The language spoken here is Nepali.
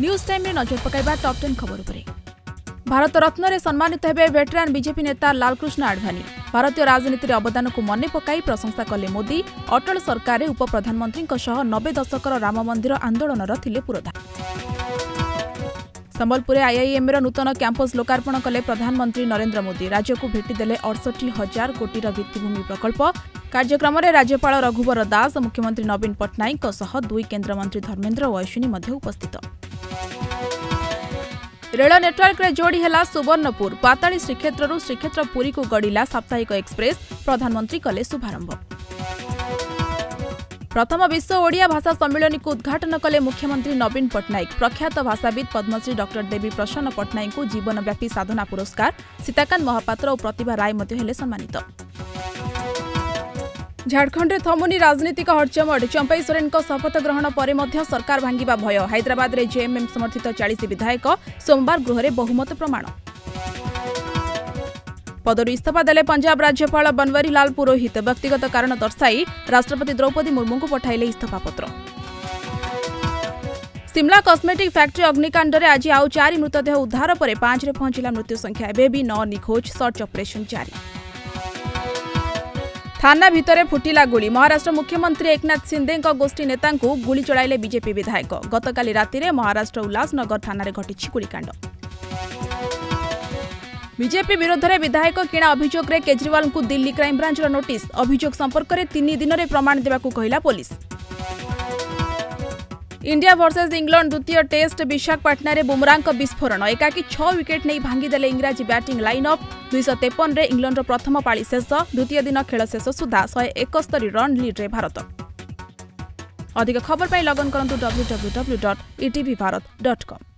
न्यूज टाइम नजर खबर भारत रत्न सम्मानित रत्नले सम्मा विजेपी नेता लालकृष्ण आडवाणी भारतीय राजनीति अवदानको मन पकंंसा मोदी अटल सरकारले उप प्रधानमन्त्रीको नबे दशक राम रिर आन्दोलन र पुरान सम्बलपुर आइआईम नूतन नूत लोकार्पण लोकापले प्रधानमंत्री नरेन्द्र मोदी राज्य को भेटिदेले अडसठी हजार कोटी भित्तिभूमि प्रकल्प कार्यक्रम राज्यपाल रघुवर दास मुख्यमंत्री नवीन पट्टनायक दुई केन्द्रमन्त्री धर्मेन्द्र वैश्विन उपस्थित रेल नेटवर्क रे नेेटवर्के जोडी सुबर्णपुर पाताली श्रीक्षेत्र श्रीक्षेत्र को गडिला साप्ताहिक एक्सप्रेस प्रधानमंत्री कले शुभारंभ प्रथम विश्व ओडिया भाषा सम्मेलन को उद्घाटन कले मुख्यमंत्री नवीन पट्टनायक प्रख्यात भाषाविद पद्मश्री डक्टर देवी प्रसन्न पट्टनायक जीवनव्यापी साधना पुरस्कार सीताकांत महापात्र महापत्र प्रतिभा राई हो सम्मा झाडखणले थमुनि राजनीतिक हटचमट चम्पै सोरनको शपथ ग्रहण पर्थ सरकार भागि भय हैद्राबादले जेएमएम समर्थित चाहिँ विधायक सोमबार गृहले बहुमत प्रमाण पदहरू इसफाले पंजाब राज्यपाल बनवारी लाल पुरोहित व्यक्तिगत कारण दर्शाई राष्ट्रपति द्रौपदी पठाइले पठाइ पत्र सिमला कस्मेटिक फैक्ट्री अग्निकाण्ड अग्निकाण्डले आज आउ चारि मृतदेह उद्धार पर पाँचले मृत्यु संख्या ए नौ निखोज सर्च अपरसन जारी थाना भितरे फुटिला गुली महाराष्ट्र मुख्यमन्त्री एकनाथ सिन्धेन् गोष्ठी नेता गुली चलैले बिजेपी विधायक गतकाली महाराष्ट्र उल्लासनगर थान घटि गुलिकण्ड विजेपि विरोधले विधायक कि अभियोगले केजरीवालको दिल्ली क्राइमब्राञ्च र नोटिस अभियोग सम्पर्कले तिन दिन प्रमाण देवक पोलिस ইন্ডিয়া ভর্সেস ইংল্যান্ড দ্বিতীয় টেস্ট বিশাখাপাটনায় বুমরাঙ্ক বিস্ফোরণ একাকি ছ উইকেট নেই ভাঙ্গিদেলে ইংরাজী ব্যাটিং লাইন অଫ୍ ଦୁଇଶହ ତେପନରେ ଇଂଲଣ୍ଡର ପ୍ରଥମ ପାଳି ଶେଷ ଦ୍ୱିତୀୟ ଦିନ ଖେଳ ଶେଷ ସୁଦ୍ଧା ଶହେ ଏକସ୍ତରୀ ରନ୍ ଲିଡ୍ରେ ଭାରତ ଅଧିକ ଖବର ପାଇଁ ଲଗ୍ନ କରନ୍ତୁ W W W dot ETV Bharat dot com